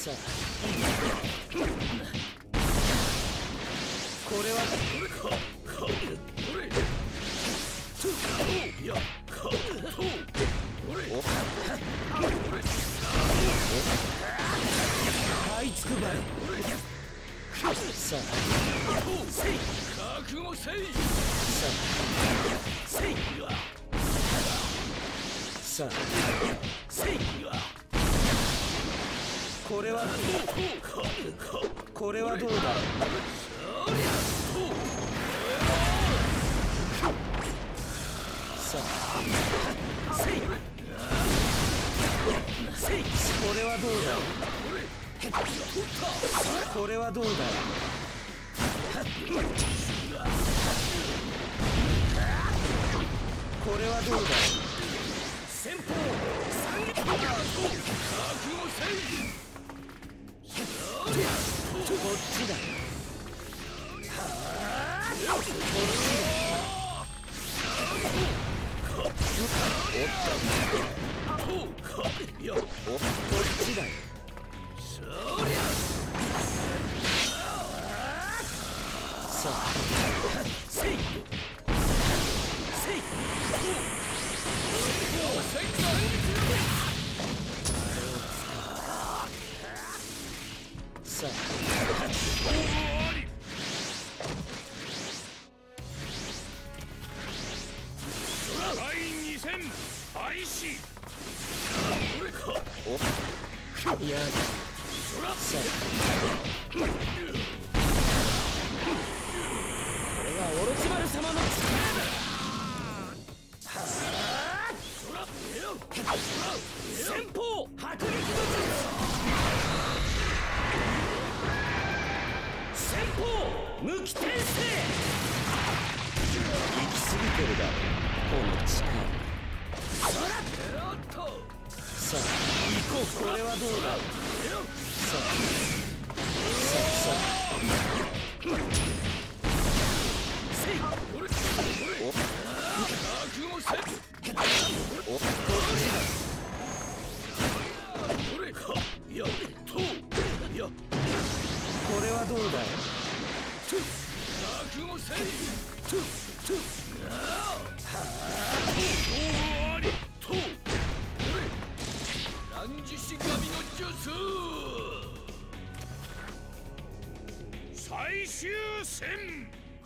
さ。あこれはこれかかこれといつくばいさあせい覚悟せいさせいやあさあせいやこれはこれはどうだ？さあせいこれはどうだ？これはどうだこれはどうだ先方三撃覚悟せいこっちだ。いやおこっちだよさあせいせいさあ第二戦開始これかおやださあこれがオロチマル様の先方無機転生行き過ぎてるだろこの力さあ。行こうこれはどうださあ。さあ。させいこれこれおっ覚悟せいととありとこれ乱獅子神の術最終戦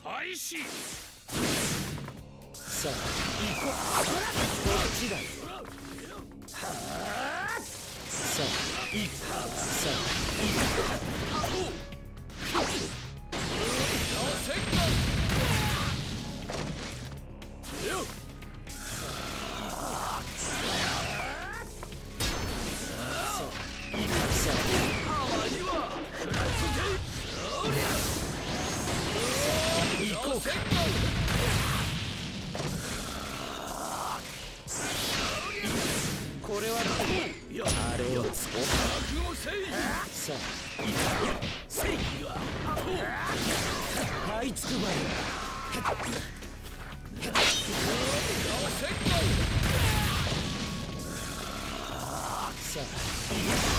開始さあ行こう。こっちだよさあ行くさせっこうかあこれはいやあれをつこ覚悟せいさあいつくばいせっかさあ勝負ありないの